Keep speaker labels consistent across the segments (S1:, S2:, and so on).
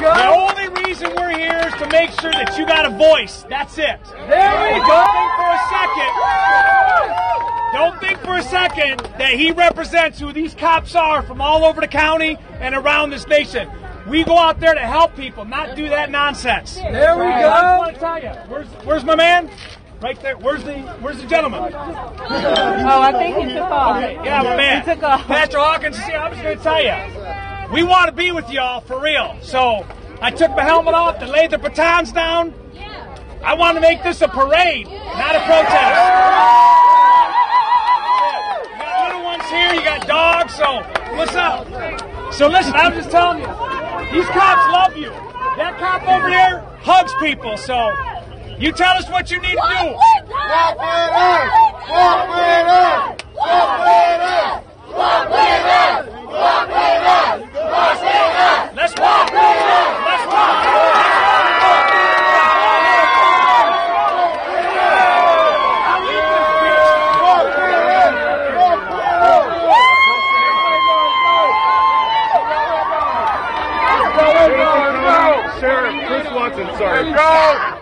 S1: go.
S2: The only reason we're here is to make sure that you got a voice. That's it.
S1: There we go.
S2: Don't think for a second. Don't think for a second that he represents who these cops are from all over the county and around this nation. We go out there to help people, not do that nonsense.
S1: There we go.
S2: I just want to tell you, where's, where's my man? Right there. Where's the Where's the gentleman?
S3: Oh, I think he took off.
S2: Okay, yeah, my man.
S3: He took off.
S2: Pastor Hawkins, see, I was going to tell you, we want to be with y'all for real. So I took my helmet off and laid the batons down. I want to make this a parade, not a protest. You got little ones here, you got dogs, so what's up? So listen, I'm just telling you, these cops love you. That cop over there hugs people, so you tell us what you need to do.
S4: Walk! Walk with us! Walk with us! Walk with us! Walk with us!
S2: Let's walk. Let's walk.
S4: Walk with us! Walk with us!
S5: Sheriff Chris Swanson, sorry. Go!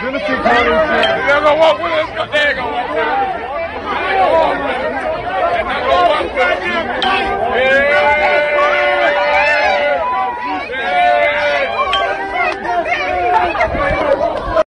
S5: Genesee County Sheriff. They're walk with us. They're gonna walk with us. They're gonna walk